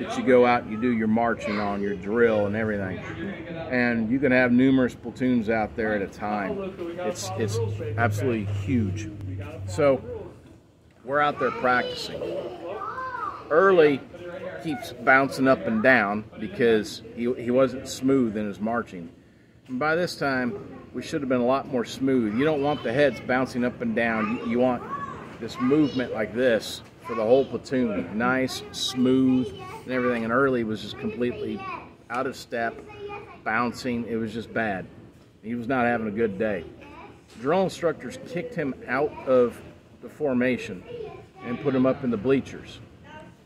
that you go out and you do your marching on, your drill and everything. And you can have numerous platoons out there at a time. It's it's absolutely huge. So we're out there practicing. Early keeps bouncing up and down because he, he wasn't smooth in his marching. And by this time, we should have been a lot more smooth. You don't want the heads bouncing up and down. You, you want this movement like this for the whole platoon. Nice, smooth, and everything. And Early was just completely out of step, bouncing. It was just bad. He was not having a good day. Drill instructors kicked him out of the formation and put him up in the bleachers.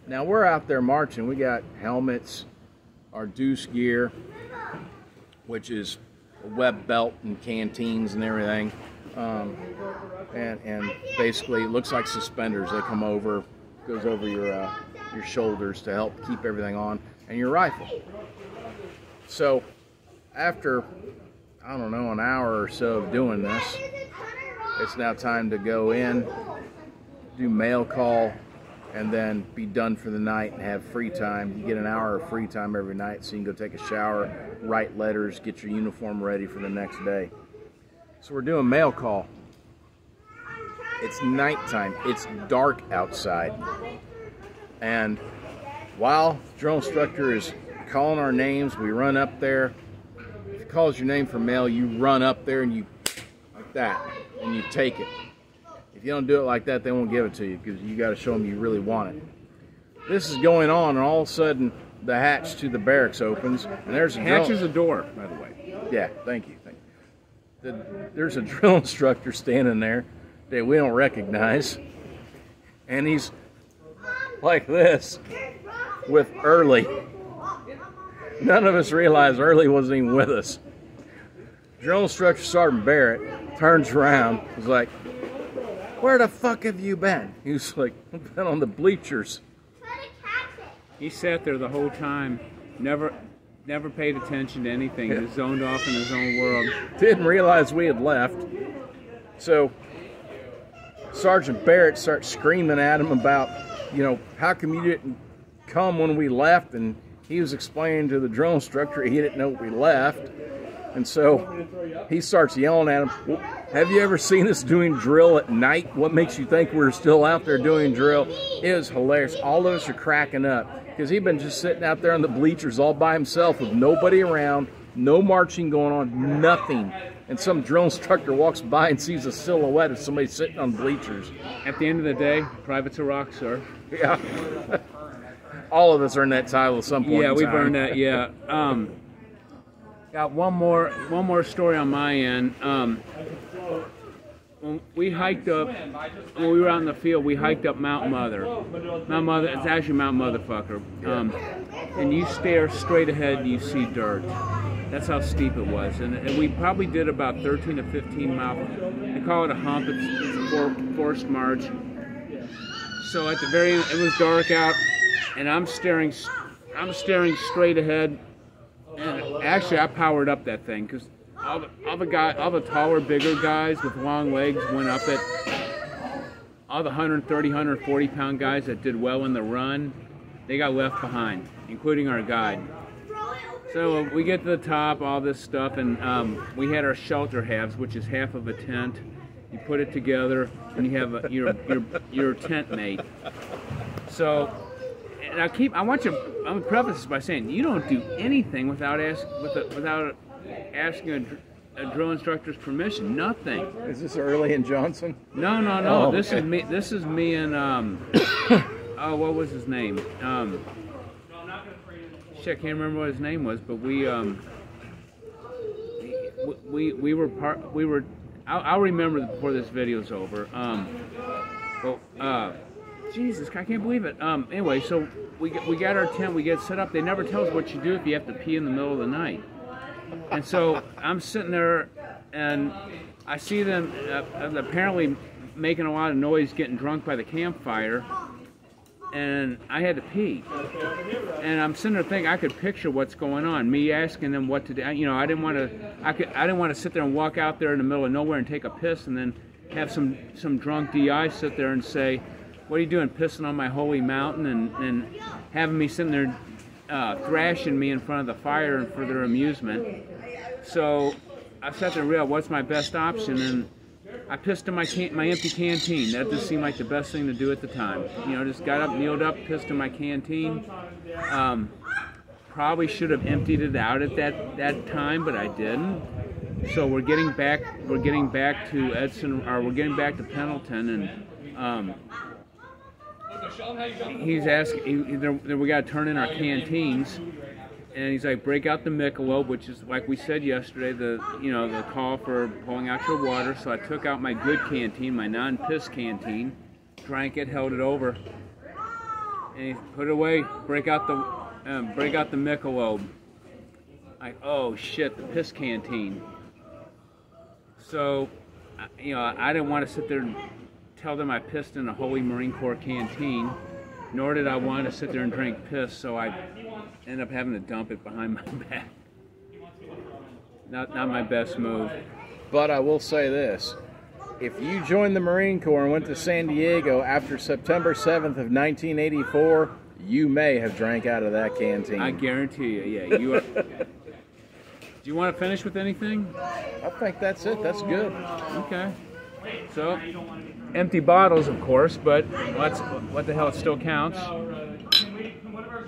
Now we're out there marching. We got helmets, our deuce gear, which is a web belt and canteens and everything. Um, and, and basically it looks like suspenders. They come over, goes over your, uh, your shoulders to help keep everything on, and your rifle. So after, I don't know, an hour or so of doing this, it's now time to go in, do mail call, and then be done for the night and have free time. You get an hour of free time every night so you can go take a shower, write letters, get your uniform ready for the next day. So we're doing mail call. It's nighttime. It's dark outside. And while the drill instructor is calling our names, we run up there. If he calls your name for mail, you run up there and you, like that, and you take it. If you don't do it like that, they won't give it to you because you got to show them you really want it. This is going on, and all of a sudden, the hatch to the barracks opens, and there's a Hatch is a door, by the way. yeah, thank you. Thank you. The, there's a drill instructor standing there that we don't recognize, and he's like this with Early. None of us realized Early wasn't even with us. Drill instructor Sergeant Barrett turns around, was like, "Where the fuck have you been?" He was like, "I've been on the bleachers." He sat there the whole time, never never paid attention to anything, just zoned off in his own world. didn't realize we had left. So Sergeant Barrett starts screaming at him about, you know, how come you didn't come when we left? And he was explaining to the drill instructor he didn't know we left. And so he starts yelling at him, "Well, Have you ever seen us doing drill at night? What makes you think we're still out there doing drill? It was hilarious. All of us are cracking up because he'd been just sitting out there on the bleachers all by himself with nobody around, no marching going on, nothing. And some drill instructor walks by and sees a silhouette of somebody sitting on bleachers. At the end of the day, private's a rock, sir. Yeah. all of us earned that title at some point. Yeah, we've earned that. Yeah. Um, got one more one more story on my end. Um, when we hiked up when we were out in the field. We hiked up Mount Mother. Mount Mother. It's actually Mount Motherfucker. Um, and you stare straight ahead and you see dirt. That's how steep it was. And, and we probably did about 13 to 15 miles. They call it a hump. It's, it's a for, forced march. So at the very end, it was dark out, and I'm staring, I'm staring straight ahead. And actually, I powered up that thing because all the, guy, all the taller, bigger guys with long legs went up it. All the 130, 140 pound guys that did well in the run, they got left behind, including our guide. So uh, we get to the top, all this stuff, and um, we had our shelter halves, which is half of a tent. You put it together, and you have a, your, your your tent mate. So, and I keep I want you. I'm preface this by saying you don't do anything without ask with a, without asking a, a drill instructor's permission. Nothing. Is this Early and Johnson? No, no, no. Oh, This okay. is me. This is me and um. oh, what was his name? Um. Shit, I can't remember what his name was, but we um. we- We we were part. We were. I'll, I'll remember before this video's over. Um. Well, uh. Jesus, I can't believe it. Um. Anyway, so we we got our tent. We get set up. They never tell us what you do if you have to pee in the middle of the night. And so I'm sitting there, and I see them uh, apparently making a lot of noise, getting drunk by the campfire. And I had to pee. And I'm sitting there thinking I could picture what's going on. Me asking them what to do. You know, I didn't want to. I could. I didn't want to sit there and walk out there in the middle of nowhere and take a piss, and then have some some drunk DI sit there and say, what are you doing, pissing on my holy mountain and, and having me sitting there uh, thrashing me in front of the fire and for their amusement. So I sat there realized what's my best option, and I pissed in my my empty canteen. That just seemed like the best thing to do at the time. You know, just got up, kneeled up, pissed in my canteen. Um, probably should have emptied it out at that that time, but I didn't. So we're getting back. We're getting back to Edson, or we're getting back to Pendleton, and um, he's asking. He, we got to turn in our canteens, and he's like, break out the Michelob, which is like we said yesterday, the you know the call for pulling out your water. So I took out my good canteen, my non-piss canteen, drank it, held it over, and he put it away. Break out the um, break out the Michelob. Like, oh shit, the piss canteen. So, you know, I didn't want to sit there and tell them I pissed in a Holy Marine Corps canteen, nor did I want to sit there and drink piss. So I ended up having to dump it behind my back. Not not my best move. But I will say this. If you joined the Marine Corps and went to San Diego after September 7th of 1984, you may have drank out of that canteen. I guarantee you, yeah, you are. Do you want to finish with anything? I think that's it. That's good. Okay. So, empty bottles, of course, but what's what the hell? It still counts.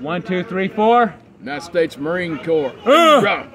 One, two, three, four. United States Marine Corps. Hoorah!